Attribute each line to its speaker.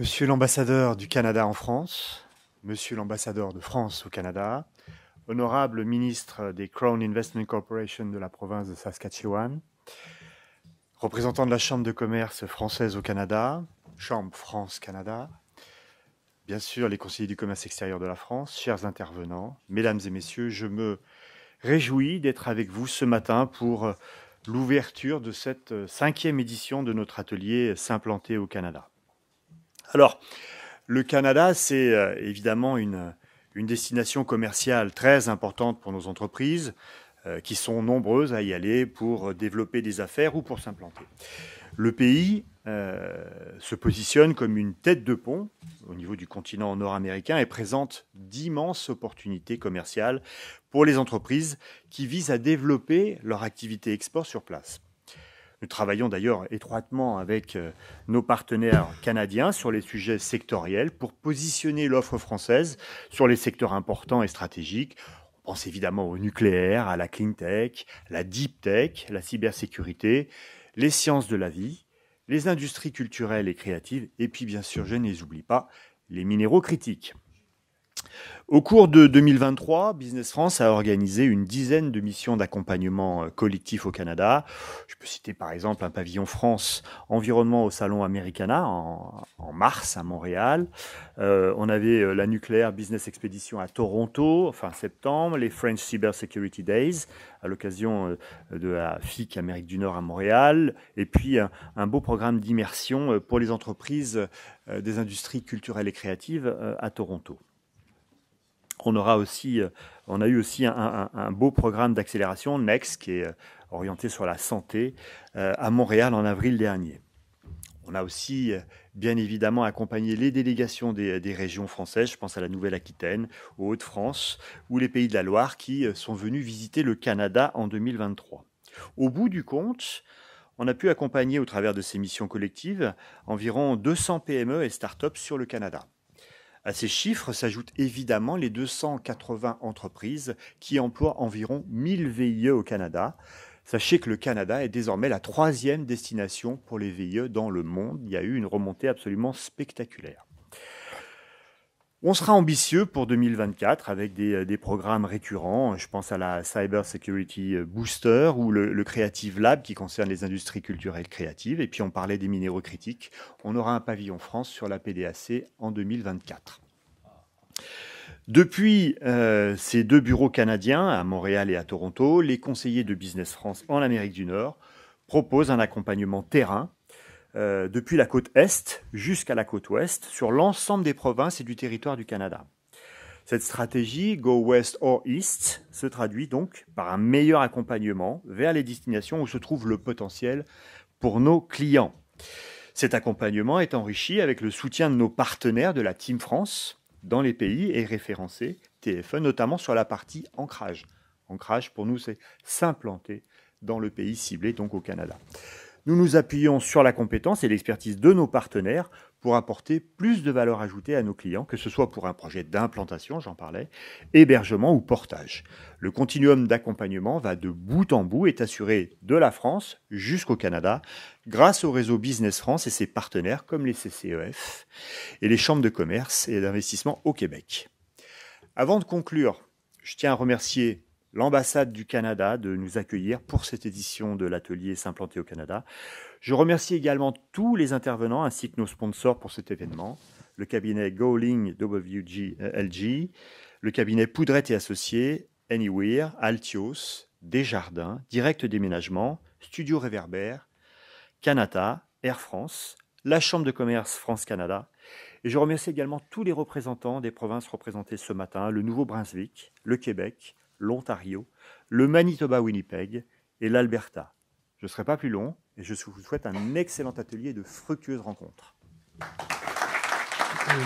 Speaker 1: Monsieur l'ambassadeur du Canada en France, Monsieur l'ambassadeur de France au Canada, honorable ministre des Crown Investment Corporation de la province de Saskatchewan, représentant de la Chambre de commerce française au Canada, Chambre France-Canada, bien sûr les conseillers du commerce extérieur de la France, chers intervenants, mesdames et messieurs, je me réjouis d'être avec vous ce matin pour l'ouverture de cette cinquième édition de notre atelier S'implanter au Canada. Alors, le Canada, c'est euh, évidemment une, destination commerciale très importante pour nos entreprises, euh, qui sont nombreuses à y aller pour développer des affaires ou pour s'implanter. Le pays euh, se positionne comme une tête de pont au niveau du continent nord-américain et présente d'immenses opportunités commerciales pour les entreprises qui visent à développer leur activité export sur place. Nous travaillons d'ailleurs étroitement avec euh, nos partenaires canadiens sur les sujets sectoriels pour positionner l'offre française sur les secteurs importants et stratégiques. On pense évidemment au nucléaire, à la clean tech, la deep tech, la cybersécurité, les sciences de la vie, les industries culturelles et créatives, et puis bien sûr, je ne les oublie pas, les minéraux critiques. Au cours de 2023, Business France a organisé une dizaine de missions d'accompagnement euh, collectif au Canada. Je peux citer par exemple un pavillon France environnement au salon Americana en, mars à Montréal. Euh, on avait euh, la nucléaire Business Expedition à Toronto fin septembre, les French Cyber Security Days à l'occasion de la FIC Amérique du Nord à Montréal, et puis un beau programme d'immersion pour les entreprises des industries culturelles et créatives à Toronto. On, aura aussi, euh, on a eu aussi un, beau programme d'accélération, Next, qui est euh, orienté sur la santé, euh, à Montréal en avril dernier. On a aussi, bien évidemment, accompagné les délégations des, régions françaises, je pense à la Nouvelle-Aquitaine, aux Hauts-de-France ou les Pays de la Loire, qui sont venus visiter le Canada en 2023. Au bout du compte, on a pu accompagner au travers de ces missions collectives environ 200 PME et start-up sur le Canada. À ces chiffres s'ajoutent évidemment les 280 entreprises qui emploient environ 1000 VIE au Canada. Sachez que le Canada est désormais la troisième destination pour les VIE dans le monde. Il y a eu une remontée absolument spectaculaire. On sera ambitieux pour 2024 avec euh, des, programmes récurrents. Je pense à la Cyber Security Booster ou le, Creative Lab qui concerne les industries culturelles créatives. Et puis on parlait des minéraux critiques. On aura un pavillon France sur la PDAC en 2024. Depuis euh, ces deux bureaux canadiens, à Montréal et à Toronto, les conseillers de Business France en Amérique du Nord proposent un accompagnement terrain euh, depuis la côte Est jusqu'à la côte Ouest sur l'ensemble des provinces et du territoire du Canada. Cette stratégie Go West or East se traduit donc par un meilleur accompagnement vers les destinations où se trouve le potentiel pour nos clients. Cet accompagnement est enrichi avec le soutien de nos partenaires de la Team France dans les pays et référencés TFE, notamment sur la partie ancrage. Ancrage, pour nous, c'est s'implanter dans le pays ciblé, donc au Canada. Nous nous appuyons sur la compétence et l'expertise de nos partenaires pour apporter plus de valeur ajoutée à nos clients, que ce soit pour un projet d'implantation, j'en parlais, hébergement ou portage. Le continuum d'accompagnement va de bout en bout et est assuré de la France jusqu'au Canada grâce au réseau Business France et ses partenaires comme les CCEF et les chambres de commerce et d'investissement au Québec. Avant de conclure, je tiens à remercier l'ambassade du Canada de nous accueillir pour cette édition de l'atelier S'implanter au Canada. Je remercie également tous les intervenants ainsi que nos sponsors pour cet événement, le cabinet Goling WG LG, le cabinet Poudrette et Associés, Anywhere, Altios, Desjardins, Direct Déménagement, Studio Réverbère, Canada, Air France, la Chambre de commerce France-Canada. Et je remercie également tous les représentants des provinces représentées ce matin, le Nouveau-Brunswick, le Québec, l'Ontario, le Manitoba-Winnipeg et l'Alberta. Je ne serai pas plus long et je vous souhaite un excellent atelier de fructueuses rencontres.